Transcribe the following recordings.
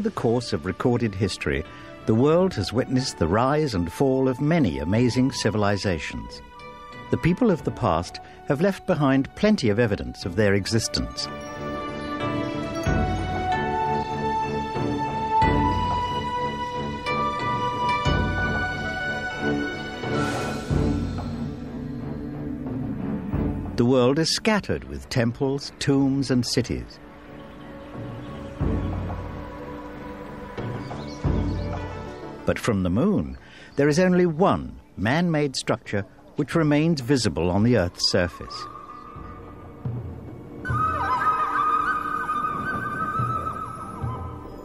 Over the course of recorded history, the world has witnessed the rise and fall of many amazing civilizations. The people of the past have left behind plenty of evidence of their existence. The world is scattered with temples, tombs, and cities. But from the moon, there is only one man made structure which remains visible on the Earth's surface.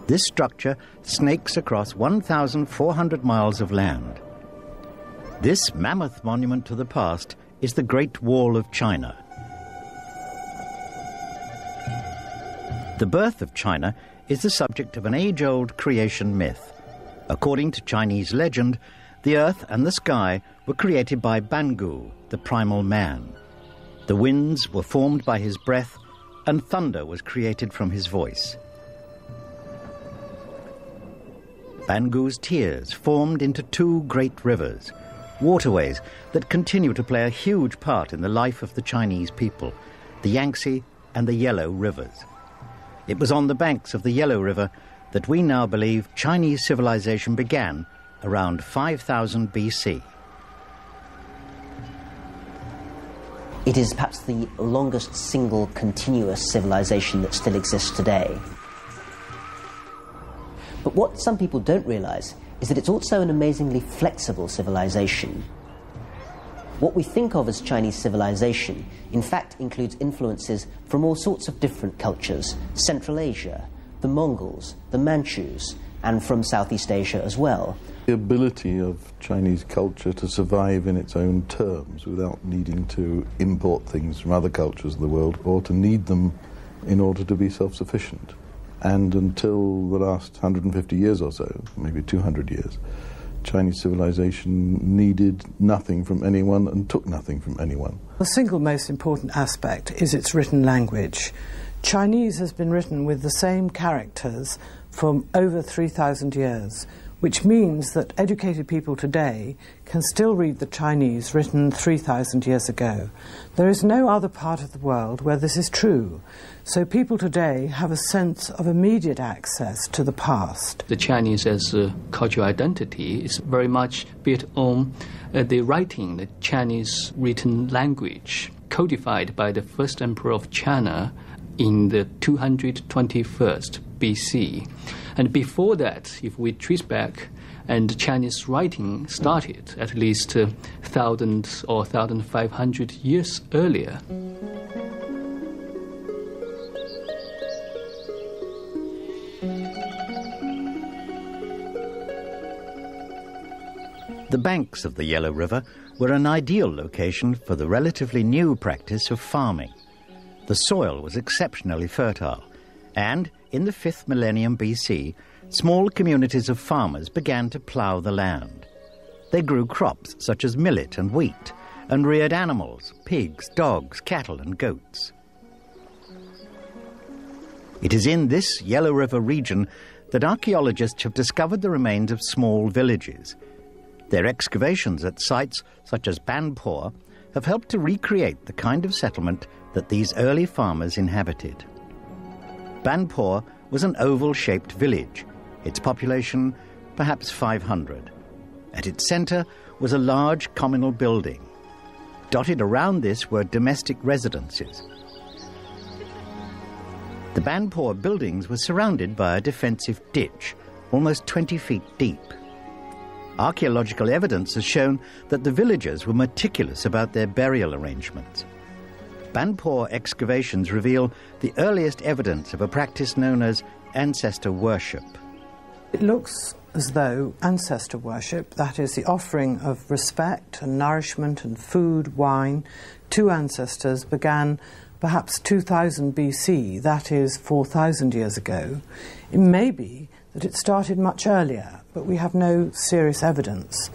This structure snakes across 1,400 miles of land. This mammoth monument to the past is the Great Wall of China. The birth of China is the subject of an age old creation myth. According to Chinese legend, the earth and the sky were created by Bangu, the primal man. The winds were formed by his breath, and thunder was created from his voice. Bangu's tears formed into two great rivers, waterways that continue to play a huge part in the life of the Chinese people, the Yangtze and the Yellow rivers. It was on the banks of the Yellow River that we now believe Chinese civilization began around 5000 BC. It is perhaps the longest single continuous civilization that still exists today. But what some people don't realize is that it's also an amazingly flexible civilization. What we think of as Chinese civilization, in fact, includes influences from all sorts of different cultures Central Asia, the Mongols, the Manchus, and from Southeast Asia as well. The ability of Chinese culture to survive in its own terms without needing to import things from other cultures of the world or to need them in order to be self sufficient. And until the last 150 years or so, maybe 200 years, Chinese civilization needed nothing from anyone and took nothing from anyone. The single most important aspect is its written language. Chinese has been written with the same characters for over 3,000 years, which means that educated people today can still read the Chinese written 3,000 years ago. There is no other part of the world where this is true. So people today have a sense of immediate access to the past. The Chinese as a cultural identity is very much built on uh, the writing, the Chinese written language, codified by the first emperor of China in the 221st BC. And before that, if we trace back, and Chinese writing started at least uh, 1,000 or 1,500 years earlier. The banks of the Yellow River were an ideal location for the relatively new practice of farming. The soil was exceptionally fertile, and in the 5th millennium BC, small communities of farmers began to plough the land. They grew crops such as millet and wheat, and reared animals pigs, dogs, cattle, and goats. It is in this Yellow River region that archaeologists have discovered the remains of small villages. Their excavations at sites such as Banpo have helped to recreate the kind of settlement that these early farmers inhabited. Banpo was an oval shaped village, its population perhaps 500. At its centre was a large communal building. Dotted around this were domestic residences. The Banpo buildings were surrounded by a defensive ditch, almost 20 feet deep. Archaeological evidence has shown that the villagers were meticulous about their burial arrangements. Banpo excavations reveal the earliest evidence of a practice known as ancestor worship. It looks as though ancestor worship, that is, the offering of respect and nourishment and food, wine to ancestors, began perhaps 2000 BC, that is, 4,000 years ago. It may be that it started much earlier, but we have no serious evidence.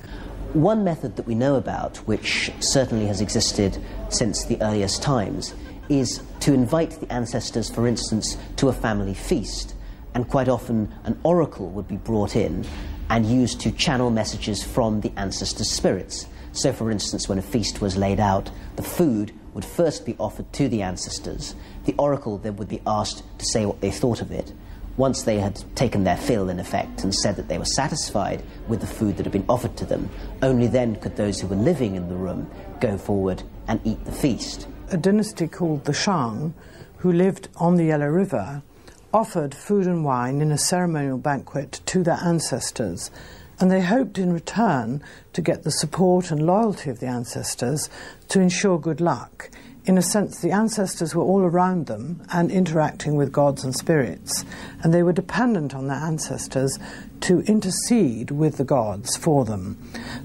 One method that we know about, which certainly has existed since the earliest times, is to invite the ancestors, for instance, to a family feast. and quite often an oracle would be brought in and used to channel messages from the ancestors' spirits. So, for instance, when a feast was laid out, the food would first be offered to the ancestors. The oracle then would be asked to say what they thought of it. Once they had taken their fill, in effect, and said that they were satisfied with the food that had been offered to them, only then could those who were living in the room go forward and eat the feast. A dynasty called the Shang, who lived on the Yellow River, offered food and wine in a ceremonial banquet to their ancestors, and they hoped in return to get the support and loyalty of the ancestors to ensure good luck. In a sense, the ancestors were all around them and interacting with gods and spirits, and they were dependent on their ancestors to intercede with the gods for them.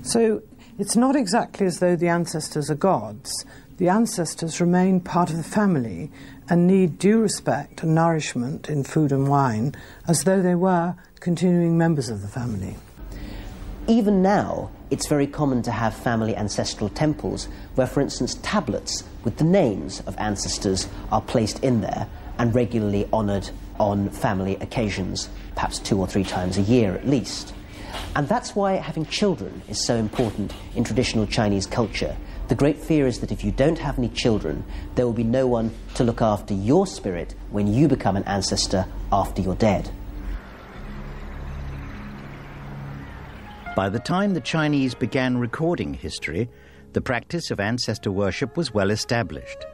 So it's not exactly as though the ancestors are gods. The ancestors remain part of the family and need due respect and nourishment in food and wine as though they were continuing members of the family. Even now, it's very common to have family ancestral temples where, for instance, tablets with the names of ancestors are placed in there and regularly honoured on family occasions, perhaps two or three times a year at least. And that's why having children is so important in traditional Chinese culture. The great fear is that if you don't have any children, there will be no one to look after your spirit when you become an ancestor after you're dead. By the time the Chinese began recording history, the practice of ancestor worship was well established.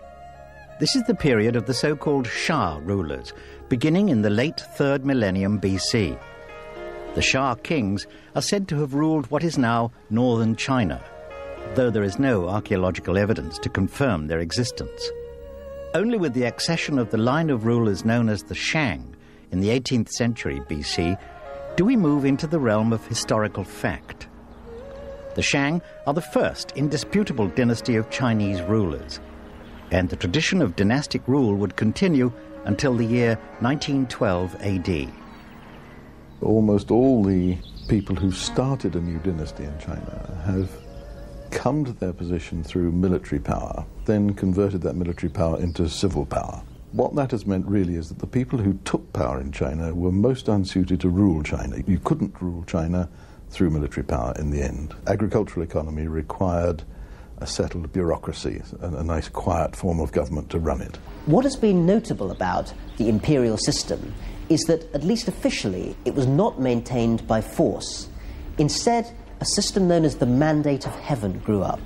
This is the period of the so called Xia rulers, beginning in the late 3rd millennium BC. The Xia kings are said to have ruled what is now northern China, though there is no archaeological evidence to confirm their existence. Only with the accession of the line of rulers known as the Shang in the 18th century BC do we move into the realm of historical fact. The Shang are the first indisputable dynasty of Chinese rulers, and the tradition of dynastic rule would continue until the year 1912 AD. Almost all the people who started a new dynasty in China have come to their position through military power, then converted that military power into civil power. What that has meant really is that the people who took power in China were most unsuited to rule China. You couldn't rule China through military power in the end. Agricultural economy required a settled bureaucracy, a, a nice quiet form of government to run it. What has been notable about the imperial system is that, at least officially, it was not maintained by force. Instead, a system known as the Mandate of Heaven grew up.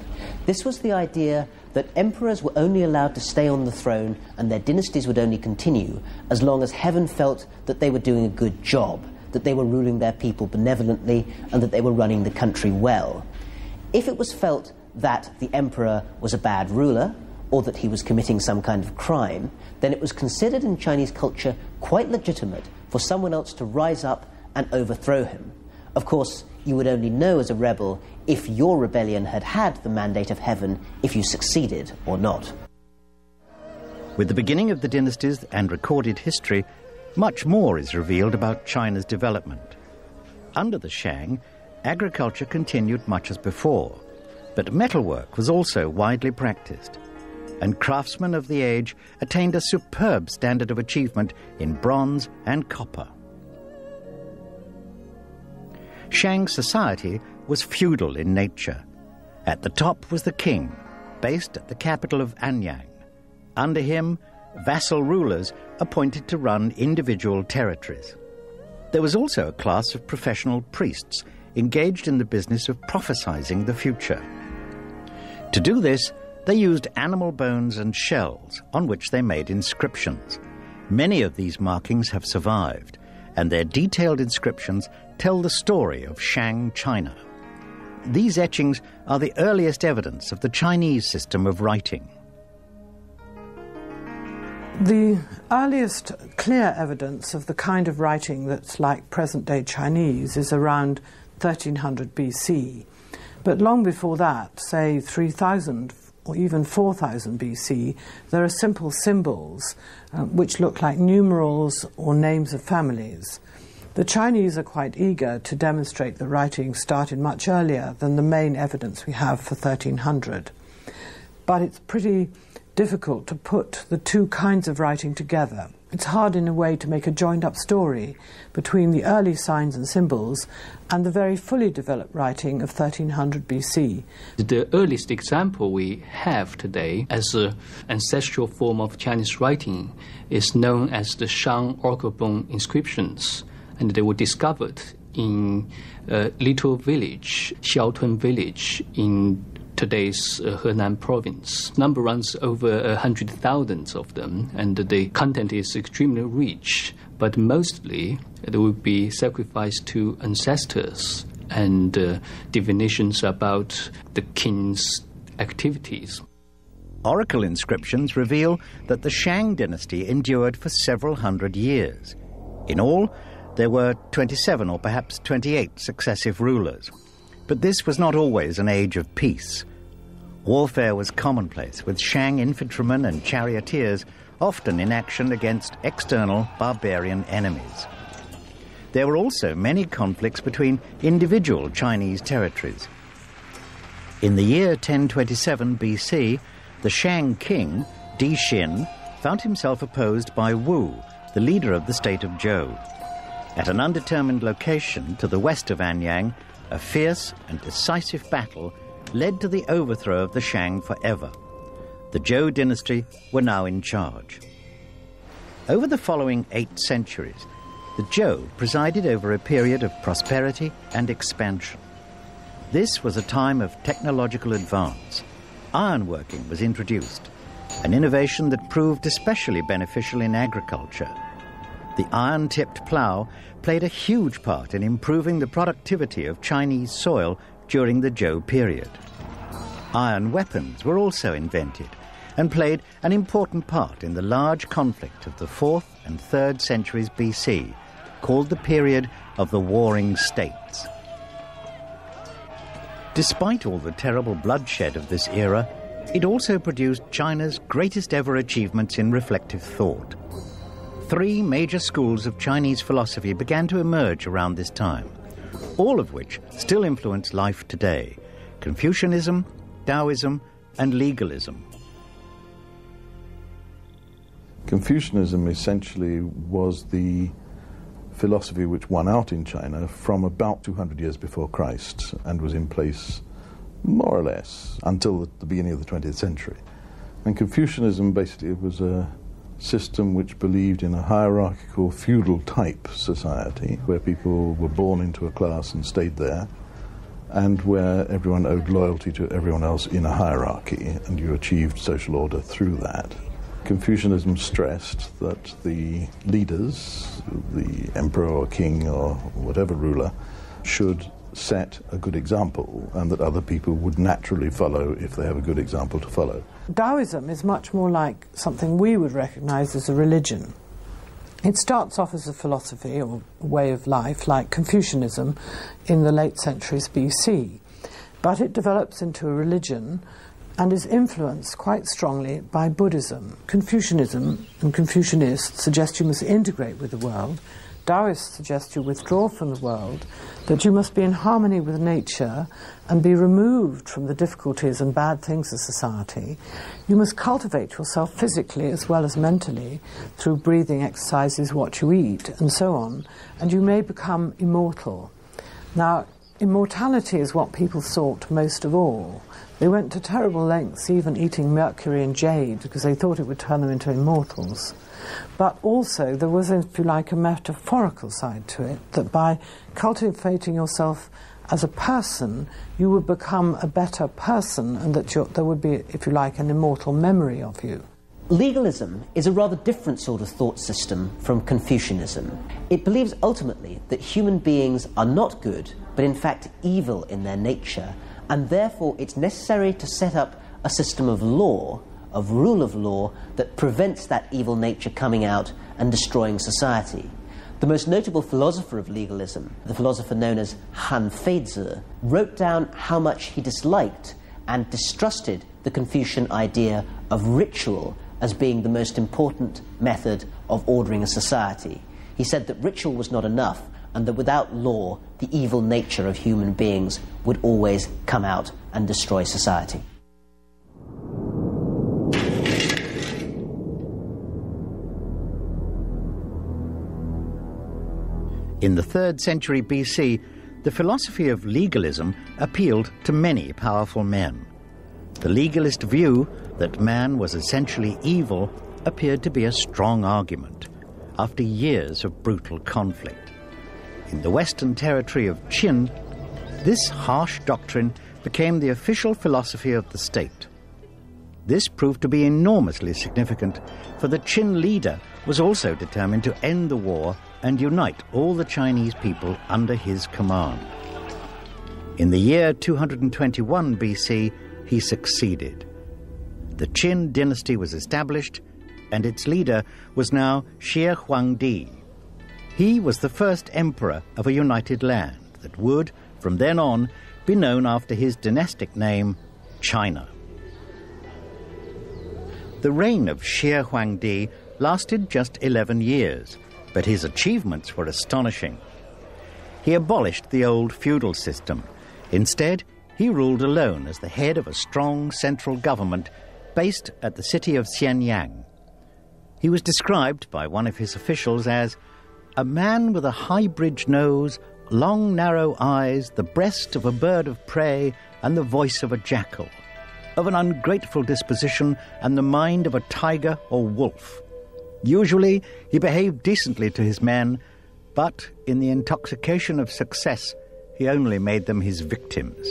This was the idea that emperors were only allowed to stay on the throne and their dynasties would only continue as long as heaven felt that they were doing a good job, that they were ruling their people benevolently, and that they were running the country well. If it was felt that the emperor was a bad ruler, or that he was committing some kind of crime, then it was considered in Chinese culture quite legitimate for someone else to rise up and overthrow him. Of course, you would only know as a rebel if your rebellion had had the mandate of heaven, if you succeeded or not. With the beginning of the dynasties and recorded history, much more is revealed about China's development. Under the Shang, agriculture continued much as before, but metalwork was also widely practiced, and craftsmen of the age attained a superb standard of achievement in bronze and copper. Shang society was feudal in nature. At the top was the king, based at the capital of Anyang. Under him, vassal rulers appointed to run individual territories. There was also a class of professional priests engaged in the business of prophesizing the future. To do this, they used animal bones and shells on which they made inscriptions. Many of these markings have survived, and their detailed inscriptions tell the story of Shang China. These etchings are the earliest evidence of the Chinese system of writing. The earliest clear evidence of the kind of writing that's like present day Chinese is around 1300 BC. But long before that, say 3000 or even 4000 BC, there are simple symbols uh, which look like numerals or names of families. The Chinese are quite eager to demonstrate the writing started much earlier than the main evidence we have for 1300. But it's pretty difficult to put the two kinds of writing together. it's hard in a way to make a joined up story between the early signs and symbols and the very fully developed writing of 1300 BC. The earliest example we have today as an ancestral form of Chinese writing is known as the Shang oracle bone inscriptions, and they were discovered in a little village, Xiaotun village, in today's uh, Henan province. Number runs over a hundred thousands of them, and the content is extremely rich. But mostly, it would be sacrificed to ancestors and uh, divinations about the king's activities. Oracle inscriptions reveal that the Shang dynasty endured for several hundred years. In all, there were 27 or perhaps 28 successive rulers. But this was not always an age of peace. Warfare was commonplace, with Shang infantrymen and charioteers often in action against external barbarian enemies. There were also many conflicts between individual Chinese territories. In the year 1027 BC, the Shang king, Di Xin, found himself opposed by Wu, the leader of the state of Zhou. At an undetermined location to the west of Anyang, a fierce and decisive battle led to the overthrow of the Shang forever. The Zhou dynasty were now in charge. Over the following eight centuries, the Zhou presided over a period of prosperity and expansion. This was a time of technological advance. Ironworking was introduced, an innovation that proved especially beneficial in agriculture. The iron tipped plough played a huge part in improving the productivity of Chinese soil during the Zhou period. Iron weapons were also invented and played an important part in the large conflict of the 4th and 3rd centuries BC, called the period of the Warring States. Despite all the terrible bloodshed of this era, it also produced China's greatest ever achievements in reflective thought. Three major schools of Chinese philosophy began to emerge around this time, all of which still influence life today Confucianism, Taoism, and legalism. Confucianism essentially was the philosophy which won out in China from about 200 years before Christ and was in place more or less until the beginning of the 20th century. And Confucianism basically was a system which believed in a hierarchical feudal type society where people were born into a class and stayed there and where everyone owed loyalty to everyone else in a hierarchy and you achieved social order through that. Confucianism stressed that the leaders, the emperor or king or whatever ruler, should set a good example and that other people would naturally follow if they have a good example to follow. Taoism is much more like something we would recognize as a religion. It starts off as a philosophy or way of life, like Confucianism in the late centuries BC, but it develops into a religion and is influenced quite strongly by Buddhism. Confucianism and Confucianists suggest you must integrate with the world Taoists suggest you withdraw from the world, that you must be in harmony with nature and be removed from the difficulties and bad things of society. You must cultivate yourself physically as well as mentally through breathing exercises, what you eat, and so on, and you may become immortal. Now, immortality is what people sought most of all. They went to terrible lengths, even eating mercury and jade, because they thought it would turn them into immortals. But also, there was, if you like, a metaphorical side to it, that by cultivating yourself as a person, you would become a better person, and that there would be, if you like, an immortal memory of you. Legalism is a rather different sort of thought system from Confucianism. It believes ultimately that human beings are not good, but in fact evil in their nature, and therefore it's necessary to set up a system of law of rule of law that prevents that evil nature coming out and destroying society. The most notable philosopher of legalism, the philosopher known as Han Feizi, wrote down how much he disliked and distrusted the Confucian idea of ritual as being the most important method of ordering a society. He said that ritual was not enough and that without law, the evil nature of human beings would always come out and destroy society. In the 3rd century BC, the philosophy of legalism appealed to many powerful men. The legalist view that man was essentially evil appeared to be a strong argument after years of brutal conflict. In the western territory of Qin, this harsh doctrine became the official philosophy of the state. This proved to be enormously significant, for the Qin leader was also determined to end the war and unite all the Chinese people under his command. In the year 221 BC, he succeeded. The Qin dynasty was established, and its leader was now Shi Huangdi. He was the first emperor of a united land that would, from then on, be known after his dynastic name, China. The reign of Shi Huangdi lasted just 11 years, but his achievements were astonishing. He abolished the old feudal system. Instead, he ruled alone as the head of a strong central government based at the city of Xianyang. He was described by one of his officials as a man with a high bridge nose, long narrow eyes, the breast of a bird of prey, and the voice of a jackal, of an ungrateful disposition, and the mind of a tiger or wolf. Usually he behaved decently to his men, but in the intoxication of success, he only made them his victims.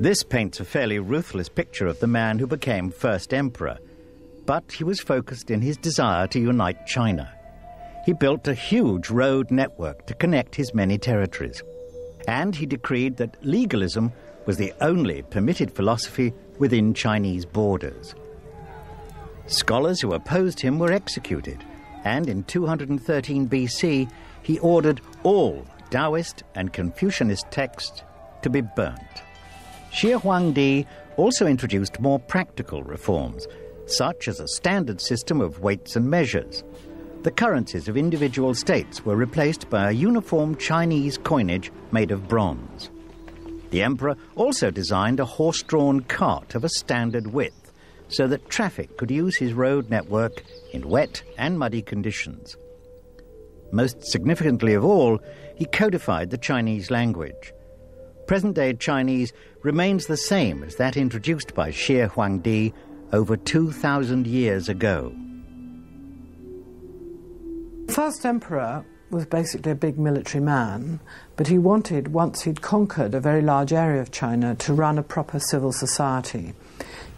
This paints a fairly ruthless picture of the man who became first emperor, but he was focused in his desire to unite China. He built a huge road network to connect his many territories, and he decreed that legalism was the only permitted philosophy within Chinese borders. Scholars who opposed him were executed, and in 213 BC he ordered all Taoist and Confucianist texts to be burnt. Shi Huangdi also introduced more practical reforms, such as a standard system of weights and measures. The currencies of individual states were replaced by a uniform Chinese coinage made of bronze. The emperor also designed a horse drawn cart of a standard width so that traffic could use his road network in wet and muddy conditions. Most significantly of all, he codified the Chinese language. Present day Chinese remains the same as that introduced by Shi Huangdi over 2,000 years ago. The First emperor was basically a big military man, but he wanted, once he'd conquered a very large area of China, to run a proper civil society.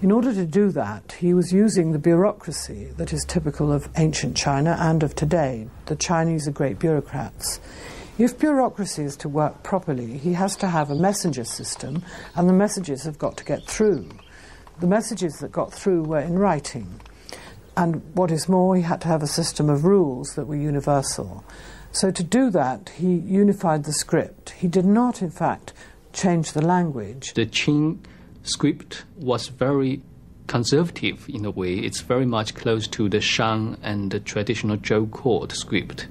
In order to do that, he was using the bureaucracy that is typical of ancient China and of today. The Chinese are great bureaucrats. If bureaucracy is to work properly, he has to have a messenger system, and the messages have got to get through. The messages that got through were in writing. And what is more, he had to have a system of rules that were universal. So, to do that, he unified the script. He did not, in fact, change the language. The Qin script was very conservative in a way. It's very much close to the Shang and the traditional Zhou court script.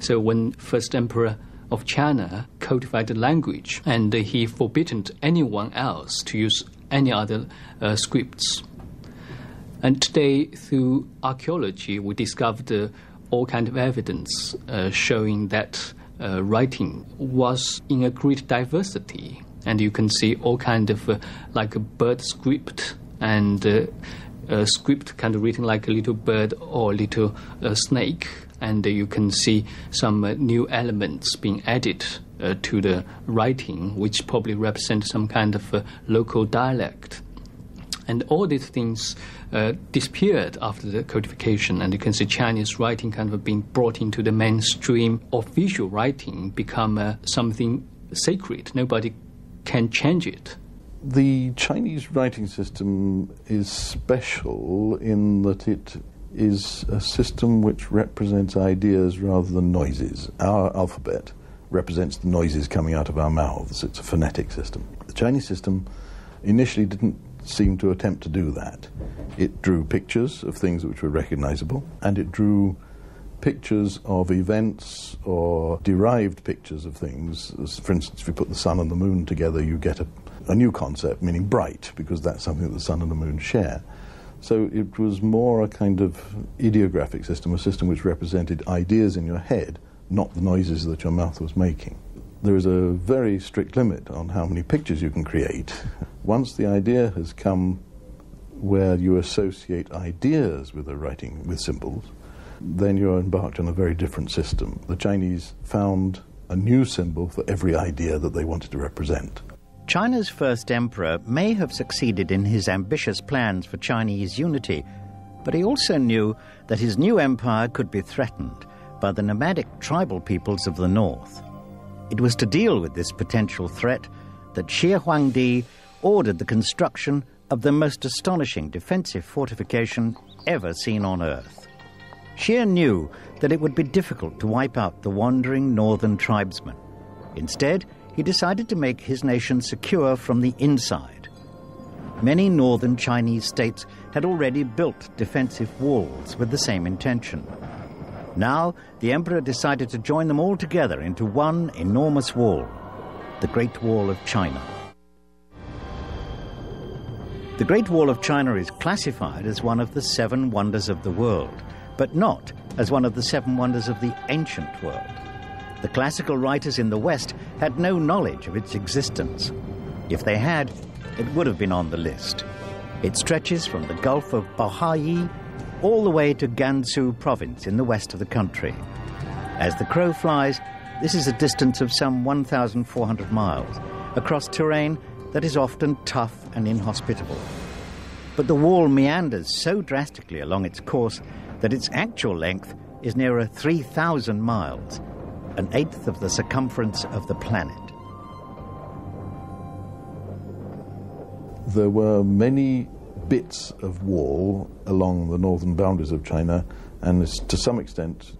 So when first emperor of China codified the language, and he forbidden anyone else to use any other uh, scripts. And today, through archaeology, we discovered uh, all kind of evidence uh, showing that uh, writing was in a great diversity and you can see all kind of uh, like a bird script and uh, a script kind of written like a little bird or a little uh, snake and you can see some uh, new elements being added uh, to the writing which probably represent some kind of uh, local dialect and all these things uh, disappeared after the codification, and you can see Chinese writing kind of being brought into the mainstream. Official writing become uh, something sacred. Nobody can change it. The Chinese writing system is special in that it is a system which represents ideas rather than noises. Our alphabet represents the noises coming out of our mouths. It's a phonetic system. The Chinese system initially didn't seem to attempt to do that. It drew pictures of things which were recognizable, and it drew pictures of events or derived pictures of things. For instance, if you put the sun and the moon together, you get a, a new concept, meaning bright, because that's something that the sun and the moon share. So it was more a kind of ideographic system, a system which represented ideas in your head not the noises that your mouth was making. There is a very strict limit on how many pictures you can create. Once the idea has come where you associate ideas with a writing with symbols, then you're embarked on a very different system. The Chinese found a new symbol for every idea that they wanted to represent. China's first emperor may have succeeded in his ambitious plans for Chinese unity, but he also knew that his new empire could be threatened by the nomadic tribal peoples of the north. It was to deal with this potential threat that Shi Huangdi ordered the construction of the most astonishing defensive fortification ever seen on Earth. Shi knew that it would be difficult to wipe out the wandering northern tribesmen. Instead, he decided to make his nation secure from the inside. Many northern Chinese states had already built defensive walls with the same intention. Now, the emperor decided to join them all together into one enormous wall, the Great Wall of China. The Great Wall of China is classified as one of the seven wonders of the world, but not as one of the seven wonders of the ancient world. The classical writers in the West had no knowledge of its existence. If they had, it would have been on the list. It stretches from the Gulf of Bohai all the way to Gansu province in the west of the country. As the crow flies, this is a distance of some 1,400 miles across terrain that is often tough and inhospitable. But the wall meanders so drastically along its course that its actual length is nearer 3,000 miles, an eighth of the circumference of the planet. There were many bits of wall along the northern boundaries of China, and to some extent,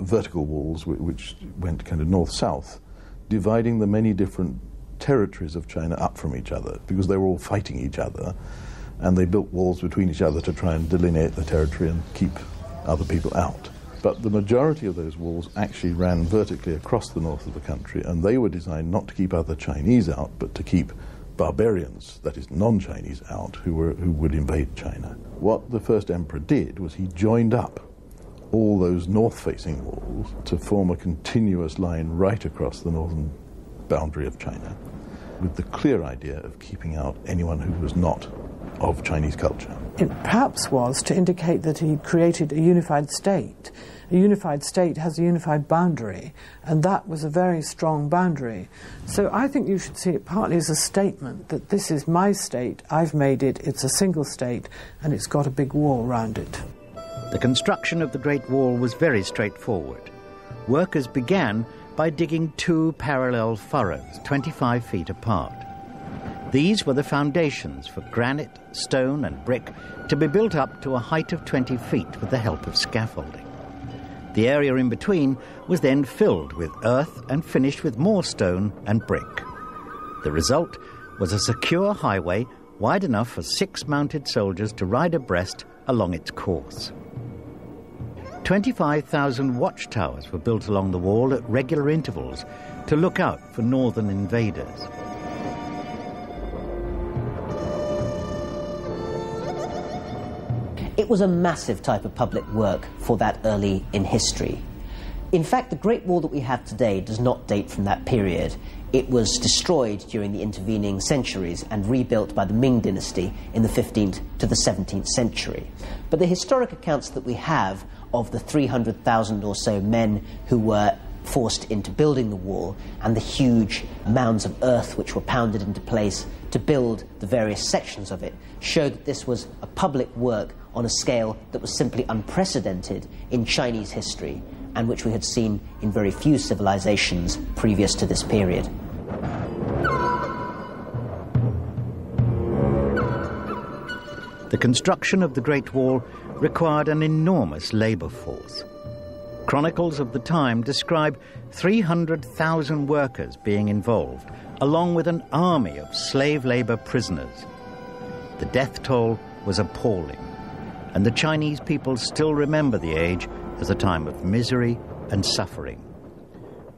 vertical walls which went kind of north south, dividing the many different territories of China up from each other because they were all fighting each other and they built walls between each other to try and delineate the territory and keep other people out. But the majority of those walls actually ran vertically across the north of the country, and they were designed not to keep other Chinese out, but to keep barbarians, that is, non Chinese, out who, were, who would invade China. What the first emperor did was he joined up all those north facing walls to form a continuous line right across the northern boundary of China, with the clear idea of keeping out anyone who was not of Chinese culture. It perhaps was to indicate that he created a unified state. A unified state has a unified boundary, and that was a very strong boundary. So I think you should see it partly as a statement that this is my state, I've made it, it's a single state, and it's got a big wall round it. The construction of the Great Wall was very straightforward. Workers began by digging two parallel furrows, 25 feet apart. These were the foundations for granite, stone, and brick to be built up to a height of 20 feet with the help of scaffolding. The area in between was then filled with earth and finished with more stone and brick. The result was a secure highway wide enough for six mounted soldiers to ride abreast along its course. 25,000 watchtowers were built along the wall at regular intervals to look out for northern invaders. It was a massive type of public work for that early in history. In fact, the Great Wall that we have today does not date from that period. It was destroyed during the intervening centuries and rebuilt by the Ming Dynasty in the 15th to the 17th century. But the historic accounts that we have of the 300,000 or so men who were forced into building the wall and the huge mounds of earth which were pounded into place to build the various sections of it show that this was a public work on a scale that was simply unprecedented in Chinese history and which we had seen in very few civilizations previous to this period. The construction of the Great Wall required an enormous labor force. Chronicles of the time describe 300,000 workers being involved, along with an army of slave labor prisoners. The death toll was appalling and the Chinese people still remember the age as a time of misery and suffering.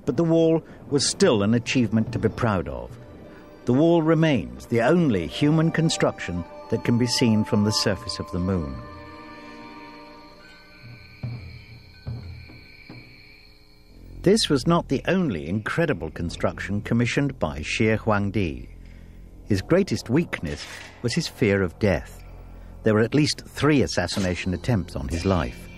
But the wall was still an achievement to be proud of. The wall remains the only human construction that can be seen from the surface of the moon. This was not the only incredible construction commissioned by Shi Huangdi. His greatest weakness was his fear of death. There were at least three assassination attempts on his life.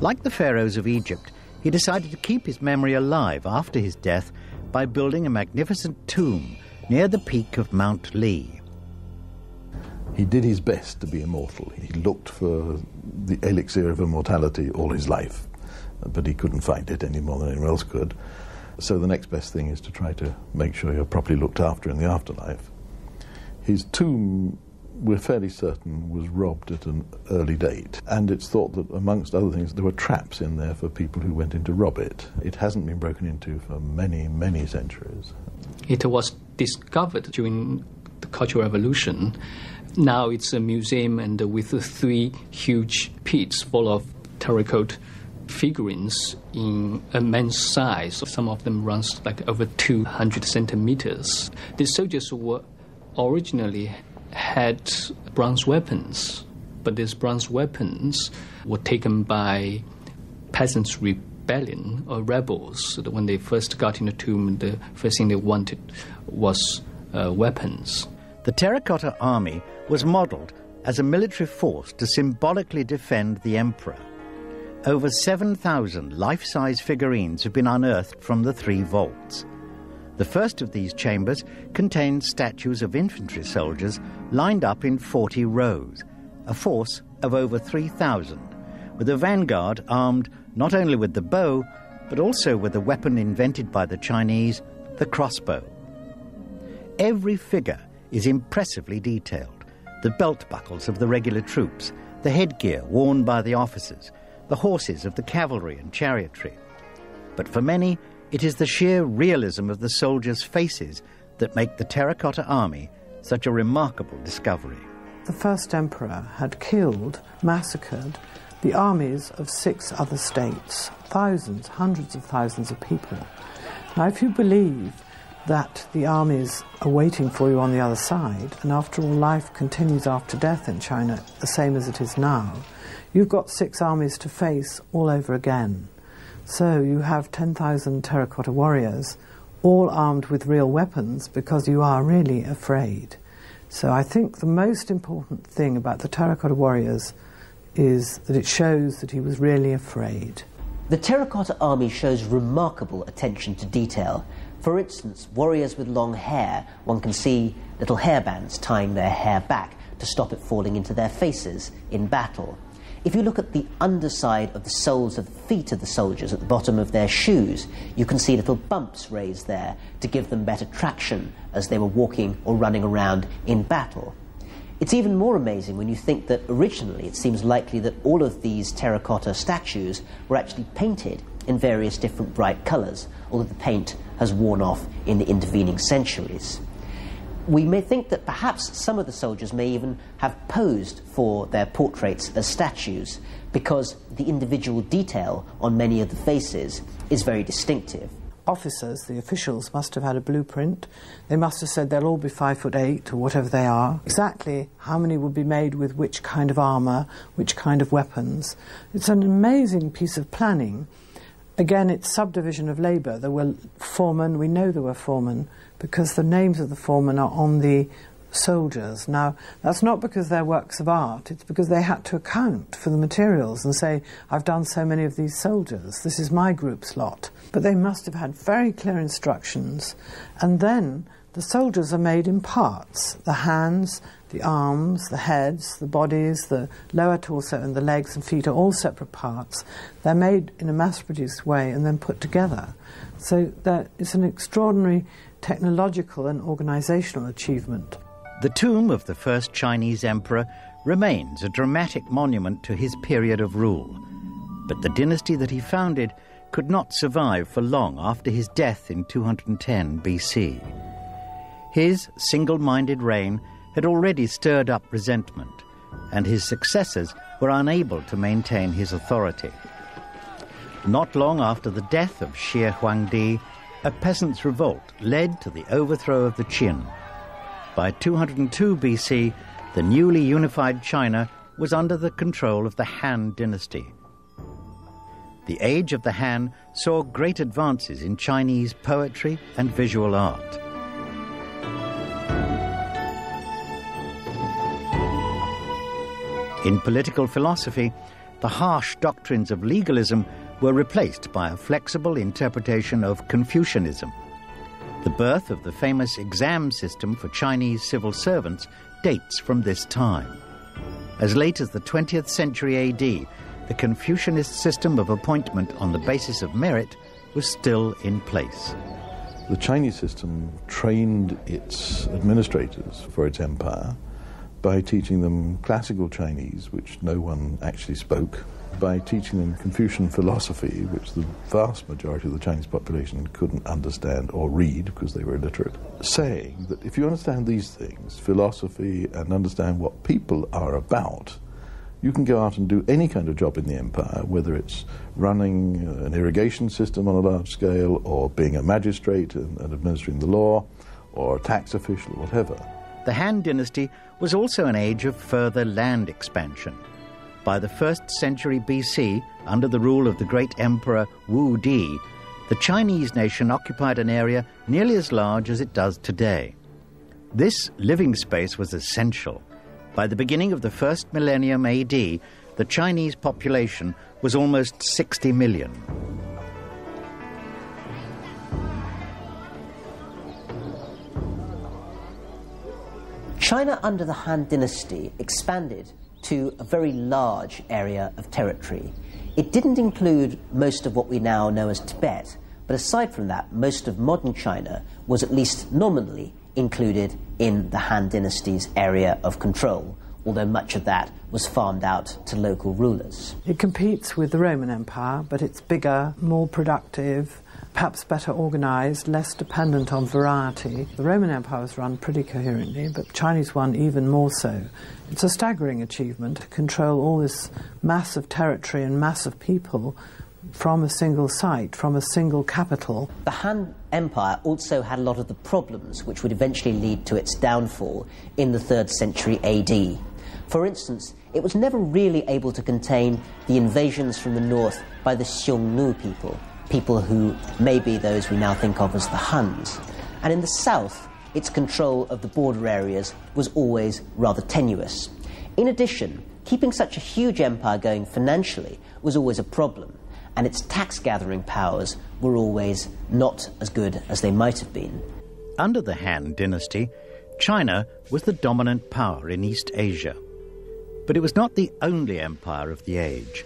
Like the pharaohs of Egypt, he decided to keep his memory alive after his death by building a magnificent tomb near the peak of Mount Li. He did his best to be immortal. He looked for the elixir of immortality all his life, but he couldn't find it any more than anyone else could. So the next best thing is to try to make sure you're properly looked after in the afterlife. His tomb we're fairly certain was robbed at an early date. And it's thought that, amongst other things, there were traps in there for people who went in to rob it. It hasn't been broken into for many, many centuries. It was discovered during the Cultural Revolution. Now it's a museum and with three huge pits full of terracotta figurines in immense size. Some of them runs like over 200 centimeters. The soldiers were originally had bronze weapons, but these bronze weapons were taken by peasants' rebellion or rebels. When they first got in the tomb, the first thing they wanted was uh, weapons. The terracotta army was modeled as a military force to symbolically defend the emperor. Over 7,000 life size figurines have been unearthed from the three vaults. The first of these chambers contains statues of infantry soldiers lined up in 40 rows, a force of over 3,000, with a vanguard armed not only with the bow, but also with a weapon invented by the Chinese, the crossbow. Every figure is impressively detailed the belt buckles of the regular troops, the headgear worn by the officers, the horses of the cavalry and chariotry. But for many, it is the sheer realism of the soldiers' faces that make the terracotta army such a remarkable discovery. The first emperor had killed, massacred, the armies of six other states, thousands, hundreds of thousands of people. Now, if you believe that the armies are waiting for you on the other side, and after all, life continues after death in China, the same as it is now, you've got six armies to face all over again. So you have 10,000 terracotta warriors, all armed with real weapons because you are really afraid. So I think the most important thing about the terracotta warriors is that it shows that he was really afraid. The terracotta army shows remarkable attention to detail. For instance, warriors with long hair, one can see little hairbands tying their hair back to stop it falling into their faces in battle. If you look at the underside of the soles of the feet of the soldiers at the bottom of their shoes, you can see little bumps raised there to give them better traction as they were walking or running around in battle. It's even more amazing when you think that originally it seems likely that all of these terracotta statues were actually painted in various different bright colours, although the paint has worn off in the intervening centuries we may think that perhaps some of the soldiers may even have posed for their portraits as statues because the individual detail on many of the faces is very distinctive. Officers, the officials, must have had a blueprint. They must have said they'll all be five foot eight or whatever they are. Exactly how many would be made with which kind of armour, which kind of weapons. It's an amazing piece of planning. Again, it's subdivision of labour. There were foremen, we know there were foremen because the names of the foremen are on the soldiers. Now, that's not because they're works of art, it's because they had to account for the materials and say, I've done so many of these soldiers, this is my group's lot. But they must have had very clear instructions, and then the soldiers are made in parts the hands, the arms, the heads, the bodies, the lower torso, and the legs and feet are all separate parts. They're made in a mass produced way and then put together. So that it's an extraordinary technological and organizational achievement. The tomb of the first Chinese emperor remains a dramatic monument to his period of rule. But the dynasty that he founded could not survive for long after his death in 210 BC. His single minded reign had already stirred up resentment, and his successors were unable to maintain his authority. Not long after the death of Shi Huangdi, a peasants' revolt led to the overthrow of the Qin. By 202 BC, the newly unified China was under the control of the Han dynasty. the age of the Han saw great advances in Chinese poetry and visual art. In political philosophy, the harsh doctrines of legalism were replaced by a flexible interpretation of Confucianism. The birth of the famous exam system for Chinese civil servants dates from this time. As late as the 20th century AD, the Confucianist system of appointment on the basis of merit was still in place. The Chinese system trained its administrators for its empire by teaching them classical Chinese, which no one actually spoke, by teaching them Confucian philosophy, which the vast majority of the Chinese population couldn't understand or read because they were illiterate, saying that if you understand these things, philosophy, and understand what people are about, you can go out and do any kind of job in the empire, whether it's running uh, an irrigation system on a large scale, or being a magistrate and, and administering the law, or a tax official, whatever. The Han Dynasty was also an age of further land expansion. By the first century BC, under the rule of the great emperor Wu Di, the Chinese nation occupied an area nearly as large as it does today. This living space was essential by the beginning of the first millennium AD, the Chinese population was almost 60 million. China under the Han Dynasty expanded to a very large area of territory. It didn't include most of what we now know as Tibet, but aside from that, most of modern China was at least nominally included in the Han Dynasty's area of control, although much of that was farmed out to local rulers. It competes with the Roman Empire, but it's bigger, more productive, perhaps better organized, less dependent on variety. The Roman Empire was run pretty coherently, but the Chinese one even more so. It's a staggering achievement to control all this mass of territory and mass of people from a single site, from a single capital. The Han Empire also had a lot of the problems which would eventually lead to its downfall in the 3rd century AD. For instance, it was never really able to contain the invasions from the north by the Xiongnu people, people who may be those we now think of as the Huns. And in the south, its control of the border areas was always rather tenuous. In addition, keeping such a huge empire going financially was always a problem and its tax gathering powers were always not as good as they might have been. Under the Han dynasty, China was the dominant power in East Asia. But it was not the only empire of the age.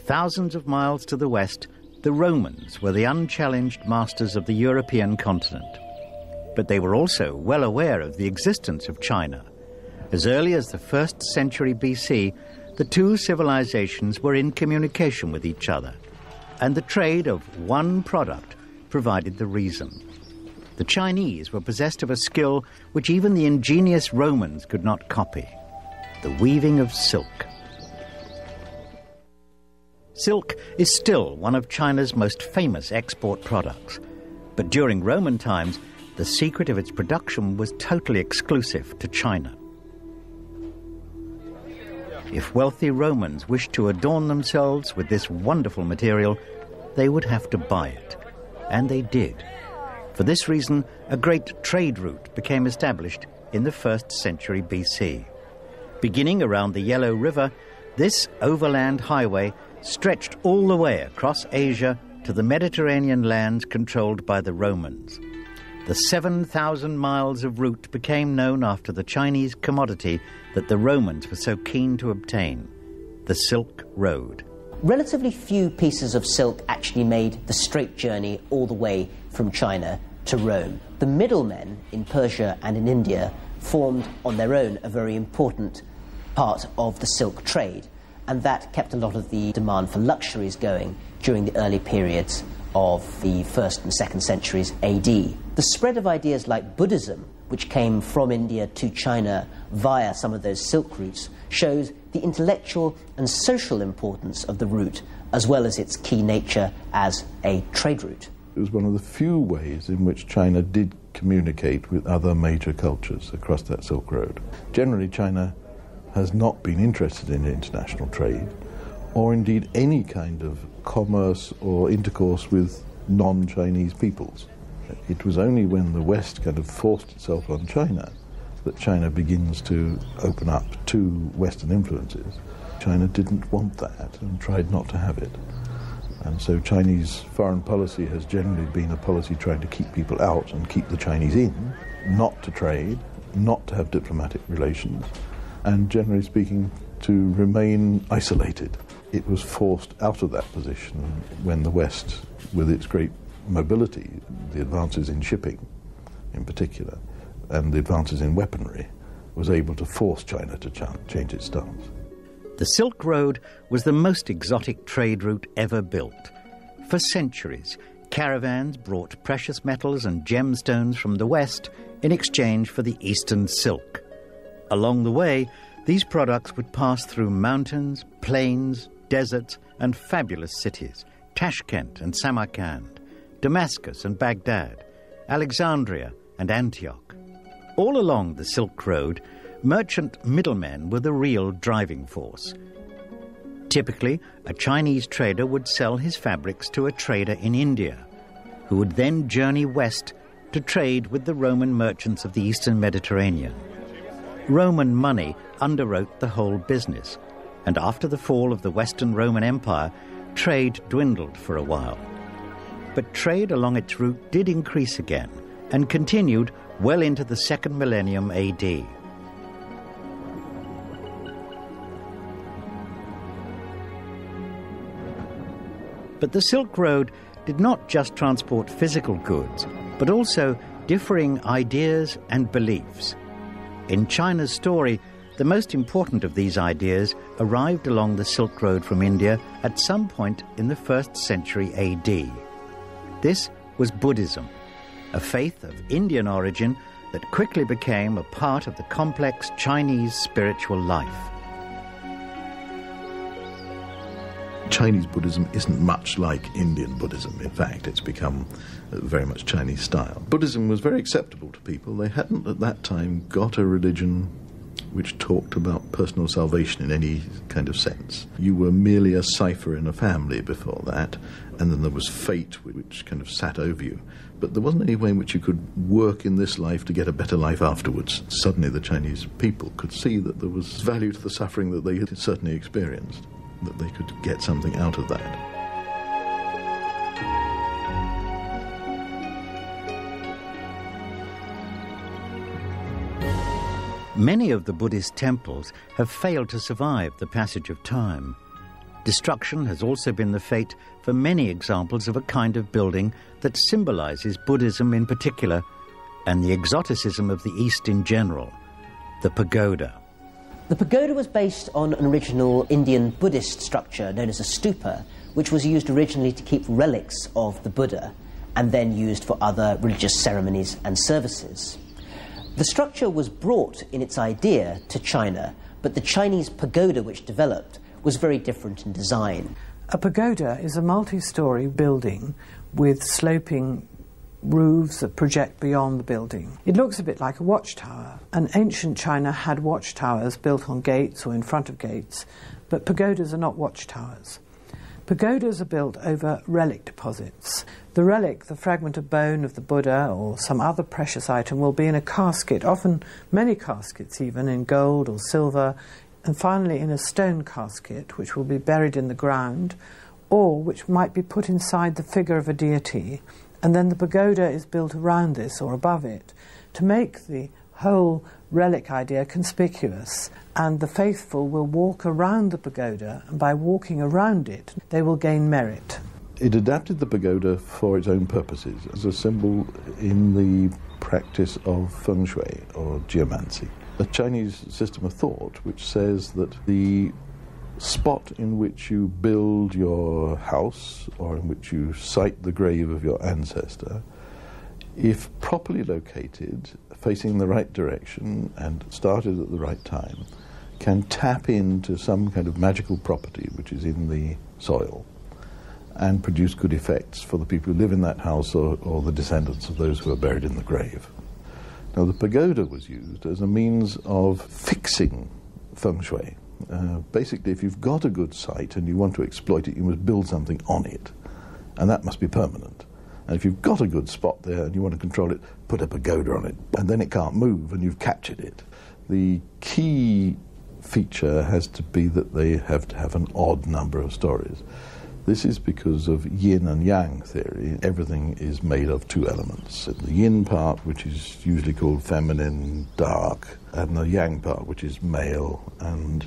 Thousands of miles to the west, the Romans were the unchallenged masters of the European continent. But they were also well aware of the existence of China. As early as the first century BC, the two civilizations were in communication with each other and the trade of one product provided the reason. The Chinese were possessed of a skill which even the ingenious Romans could not copy the weaving of silk. Silk is still one of China's most famous export products, but during Roman times, the secret of its production was totally exclusive to China. If wealthy Romans wished to adorn themselves with this wonderful material, they would have to buy it. And they did. For this reason, a great trade route became established in the first century BC. Beginning around the Yellow River, this overland highway stretched all the way across Asia to the Mediterranean lands controlled by the Romans. The 7,000 miles of route became known after the Chinese commodity that the Romans were so keen to obtain the Silk Road. Relatively few pieces of silk actually made the straight journey all the way from China to Rome. The middlemen in Persia and in India formed on their own a very important part of the silk trade, and that kept a lot of the demand for luxuries going during the early periods of the first and second centuries AD. The spread of ideas like Buddhism, which came from India to China via some of those silk routes, shows the intellectual and social importance of the route, as well as its key nature as a trade route. It was one of the few ways in which China did communicate with other major cultures across that Silk Road. Generally, China has not been interested in international trade, or indeed any kind of commerce or intercourse with non Chinese peoples. It was only when the West kind of forced itself on China that China begins to open up to Western influences. China didn't want that and tried not to have it. And so Chinese foreign policy has generally been a policy trying to keep people out and keep the Chinese in, not to trade, not to have diplomatic relations, and generally speaking, to remain isolated. It was forced out of that position when the West, with its great mobility, the advances in shipping in particular, and the advances in weaponry, was able to force China to ch- change its stance. The Silk Road was the most exotic trade route ever built. For centuries, caravans brought precious metals and gemstones from the west in exchange for the eastern silk. Along the way, these products would pass through mountains, plains, deserts, and fabulous cities Tashkent and Samarkand, Damascus and Baghdad, Alexandria and Antioch. All along the Silk Road, merchant middlemen were the real driving force. Typically, a Chinese trader would sell his fabrics to a trader in India, who would then journey west to trade with the Roman merchants of the eastern Mediterranean. Roman money underwrote the whole business, and after the fall of the Western Roman Empire, trade dwindled for a while. But trade along its route did increase again and continued well into the second millennium AD. But the Silk Road did not just transport physical goods, but also differing ideas and beliefs. In China's story, the most important of these ideas arrived along the Silk Road from India at some point in the first century AD. This was Buddhism, a faith of Indian origin that quickly became a part of the complex Chinese spiritual life. Chinese Buddhism isn't much like Indian Buddhism. In fact, it's become very much Chinese style. Buddhism was very acceptable to people. They hadn't at that time got a religion which talked about personal salvation in any kind of sense. You were merely a cipher in a family before that, and then there was fate which kind of sat over you. But there wasn't any way in which you could work in this life to get a better life afterwards. Suddenly, the Chinese people could see that there was value to the suffering that they had certainly experienced that they could get something out of that. Many of the Buddhist temples have failed to survive the passage of time. Destruction has also been the fate for many examples of a kind of building that symbolizes Buddhism in particular and the exoticism of the East in general the pagoda. The pagoda was based on an original Indian Buddhist structure known as a stupa, which was used originally to keep relics of the Buddha and then used for other religious ceremonies and services. The structure was brought in its idea to China, but the Chinese pagoda which developed was very different in design. A pagoda is a multi story building with sloping roofs that project beyond the building. It looks a bit like a watchtower. And ancient China had watchtowers built on gates or in front of gates, but pagodas are not watchtowers. Pagodas are built over relic deposits. The relic, the fragment of bone of the Buddha or some other precious item, will be in a casket, often many caskets even, in gold or silver, and finally in a stone casket, which will be buried in the ground, or which might be put inside the figure of a deity and then the pagoda is built around this or above it to make the whole relic idea conspicuous. And the faithful will walk around the pagoda, and by walking around it, they will gain merit. It adapted the pagoda for its own purposes as a symbol in the practice of feng shui or geomancy, a Chinese system of thought which says that the spot in which you build your house or in which you site the grave of your ancestor, if properly located, facing the right direction, and started at the right time, can tap into some kind of magical property which is in the soil and produce good effects for the people who live in that house or, or the descendants of those who are buried in the grave. Now, the pagoda was used as a means of fixing feng shui Uh, basically, if you've got a good site and you want to exploit it, you must build something on it, and that must be permanent. And if you've got a good spot there and you want to control it, put a pagoda on it, and then it can't move, and you've captured it. The key feature has to be that they have to have an odd number of stories. This is because of yin and yang theory. Everything is made of two elements. The yin part, which is usually called feminine, dark, and the yang part, which is male and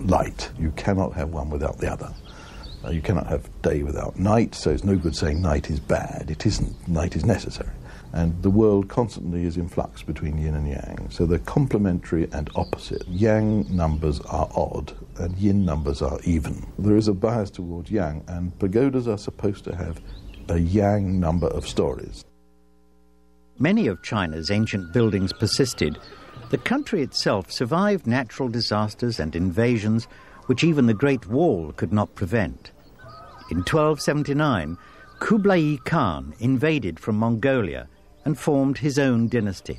light. You cannot have one without the other. Uh, you cannot have day without night, so it's no good saying night is bad. It isn't. Night is necessary. And the world constantly is in flux between yin and yang. So they're complementary and opposite. Yang numbers are odd, and yin numbers are even. There is a bias towards yang, and pagodas are supposed to have a yang number of stories. Many of China's ancient buildings persisted. The country itself survived natural disasters and invasions which even the Great Wall could not prevent. In 1279, Kublai Khan invaded from Mongolia and formed his own dynasty.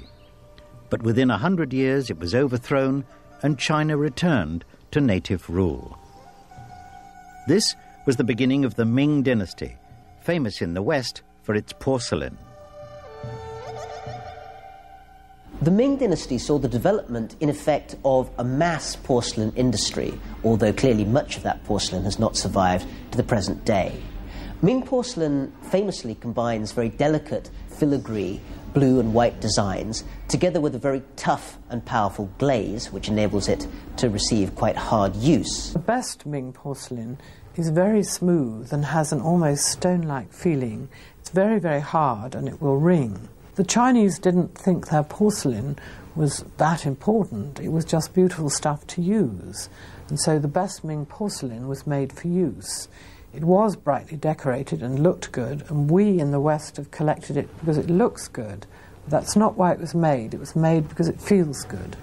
But within a hundred years it was overthrown and China returned to native rule. This was the beginning of the Ming dynasty, famous in the West for its porcelain. The Ming dynasty saw the development, in effect, of a mass porcelain industry, although clearly much of that porcelain has not survived to the present day. Ming porcelain famously combines very delicate filigree blue and white designs, together with a very tough and powerful glaze, which enables it to receive quite hard use. The best Ming porcelain is very smooth and has an almost stone like feeling. It's very, very hard and it will ring. The Chinese didn't think their porcelain was that important, it was just beautiful stuff to use. And so the best Ming porcelain was made for use. It was brightly decorated and looked good, and we in the West have collected it because it looks good. That's not why it was made, it was made because it feels good.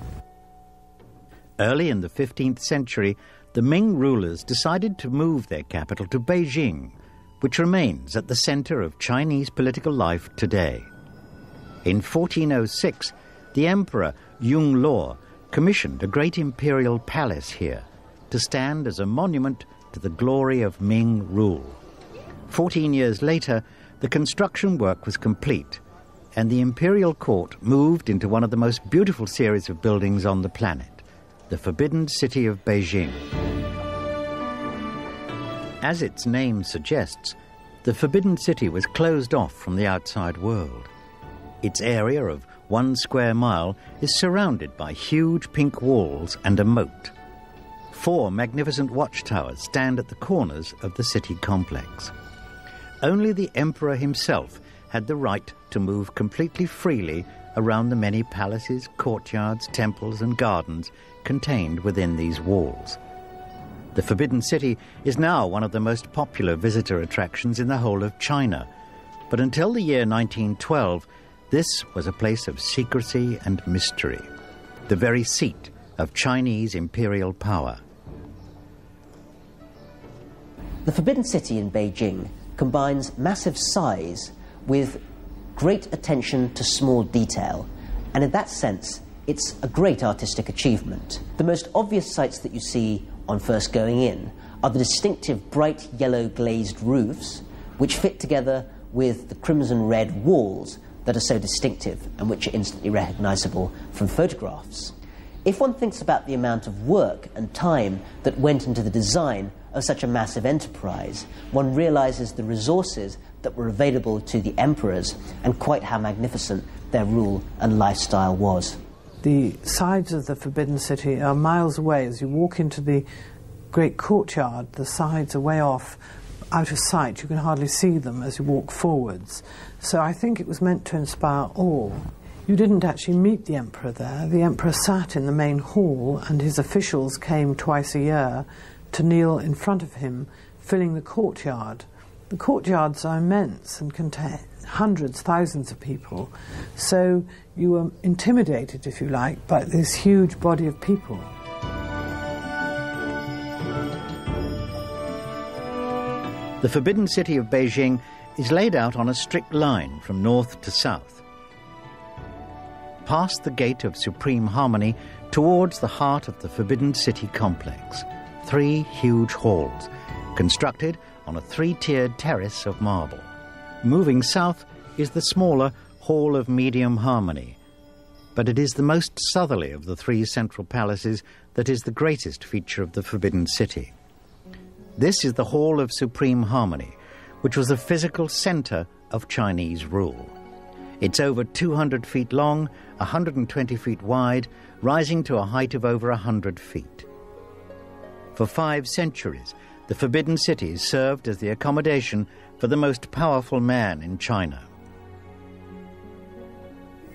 Early in the 15th century, the Ming rulers decided to move their capital to Beijing, which remains at the center of Chinese political life today. In 1406, the Emperor Yung Yongle commissioned a great imperial palace here to stand as a monument to the glory of Ming rule. Fourteen years later, the construction work was complete, and the imperial court moved into one of the most beautiful series of buildings on the planet, the Forbidden City of Beijing. As its name suggests, the Forbidden City was closed off from the outside world. Its area of one square mile is surrounded by huge pink walls and a moat. Four magnificent watchtowers stand at the corners of the city complex. Only the emperor himself had the right to move completely freely around the many palaces, courtyards, temples, and gardens contained within these walls. The Forbidden City is now one of the most popular visitor attractions in the whole of China. But until the year 1912, this was a place of secrecy and mystery, the very seat of Chinese imperial power. The Forbidden City in Beijing combines massive size with great attention to small detail, and in that sense, it's a great artistic achievement. The most obvious sights that you see on first going in are the distinctive bright yellow glazed roofs, which fit together with the crimson red walls that are so distinctive and which are instantly recognizable from photographs. If one thinks about the amount of work and time that went into the design of such a massive enterprise, one realizes the resources that were available to the emperors and quite how magnificent their rule and lifestyle was. The sides of the Forbidden City are miles away. As you walk into the great courtyard, the sides are way off, out of sight. You can hardly see them as you walk forwards. So I think it was meant to inspire awe. You didn't actually meet the emperor there. The emperor sat in the main hall, and his officials came twice a year to kneel in front of him, filling the courtyard. The courtyards are immense and contain hundreds, thousands of people. So you were intimidated, if you like, by this huge body of people. The Forbidden City of Beijing is laid out on a strict line from north to south. Past the gate of supreme harmony towards the heart of the Forbidden City complex. Three huge halls, constructed on a three tiered terrace of marble. Moving south is the smaller Hall of Medium Harmony, but it is the most southerly of the three central palaces that is the greatest feature of the Forbidden City. This is the Hall of Supreme Harmony, which was the physical center of Chinese rule. It's over 200 feet long, 120 feet wide, rising to a height of over 100 feet. For five centuries, the Forbidden City served as the accommodation for the most powerful man in China.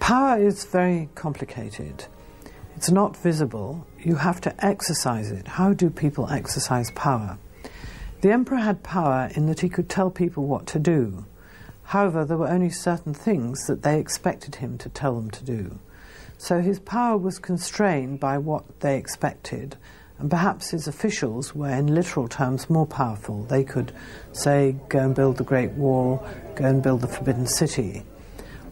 Power is very complicated. It's not visible. You have to exercise it. How do people exercise power? The emperor had power in that he could tell people what to do. However, there were only certain things that they expected him to tell them to do. So his power was constrained by what they expected, and perhaps his officials were, in literal terms, more powerful. They could say, go and build the Great Wall, go and build the Forbidden City.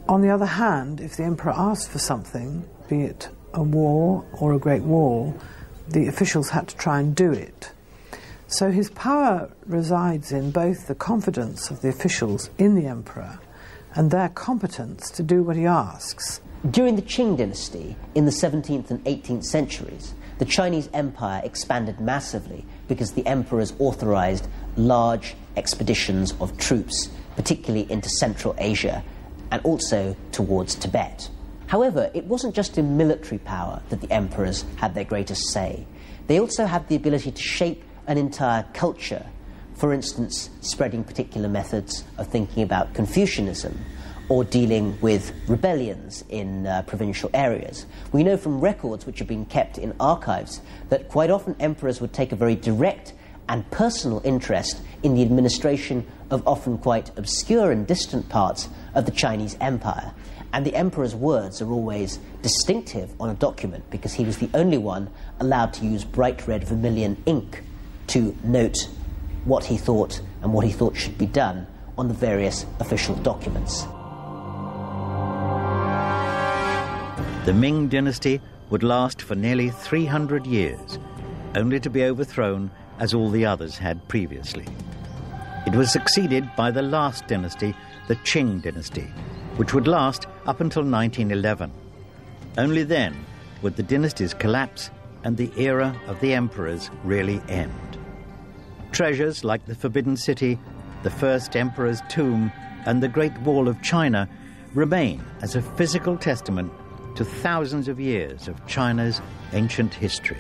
On the other hand, if the emperor asked for something, be it a war or a great wall, the officials had to try and do it. So his power resides in both the confidence of the officials in the emperor and their competence to do what he asks. During the Qing dynasty, in the 17th and 18th centuries, the Chinese empire expanded massively because the emperors authorized large expeditions of troops, particularly into Central Asia and also towards Tibet. However, it wasn't just in military power that the emperors had their greatest say. They also had the ability to shape an entire culture, for instance, spreading particular methods of thinking about Confucianism or dealing with rebellions in uh, provincial areas. We know from records which have been kept in archives that quite often emperors would take a very direct and personal interest in the administration of often quite obscure and distant parts of the Chinese empire. And the emperor's words are always distinctive on a document because he was the only one allowed to use bright red vermilion ink to note what he thought and what he thought should be done on the various official documents. The Ming dynasty would last for nearly 300 years, only to be overthrown as all the others had previously. It was succeeded by the last dynasty, the Qing dynasty, which would last up until 1911. Only then would the dynasties collapse and the era of the emperors really end. Treasures like the Forbidden City, the first emperor's tomb, and the Great Wall of China remain as a physical testament to thousands of years of China's ancient history.